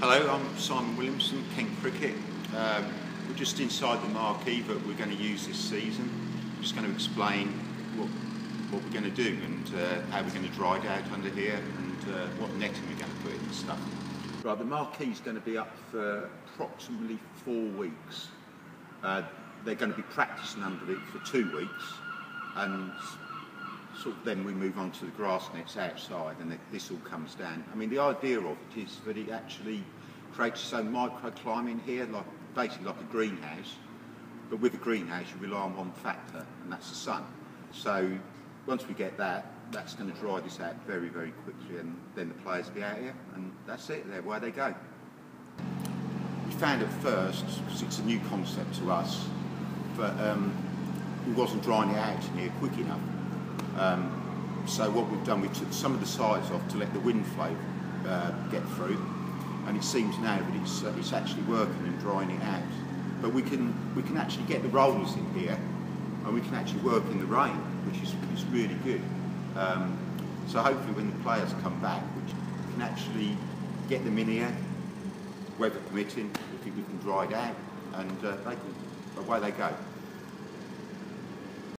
Hello, I'm Simon Williamson, Kent Cricket. Um, we're just inside the marquee that we're going to use this season. I'm just going to explain what, what we're going to do and uh, how we're going to dry out under here and uh, what netting we're going to put in and stuff. Right, the marquee is going to be up for approximately four weeks. Uh, they're going to be practicing under it for two weeks and sort of then we move on to the grass nets outside and this all comes down. I mean, the idea of it is that it actually creates its own microclimate here, like basically like a greenhouse. But with a greenhouse, you rely on one factor, and that's the sun. So once we get that, that's going to dry this out very, very quickly, and then the players will be out here, and that's it. There, where they go. We found at first, because it's a new concept to us, but um, we wasn't drying it out in here quick enough. Um, so what we've done, we took some of the sides off to let the wind flow uh, get through, and it seems now that it's, uh, it's actually working and drying it out. But we can, we can actually get the rollers in here, and we can actually work in the rain, which is, is really good. Um, so hopefully when the players come back, we can actually get them in here, weather permitting, think we can dry it out, and uh, they can, away they go.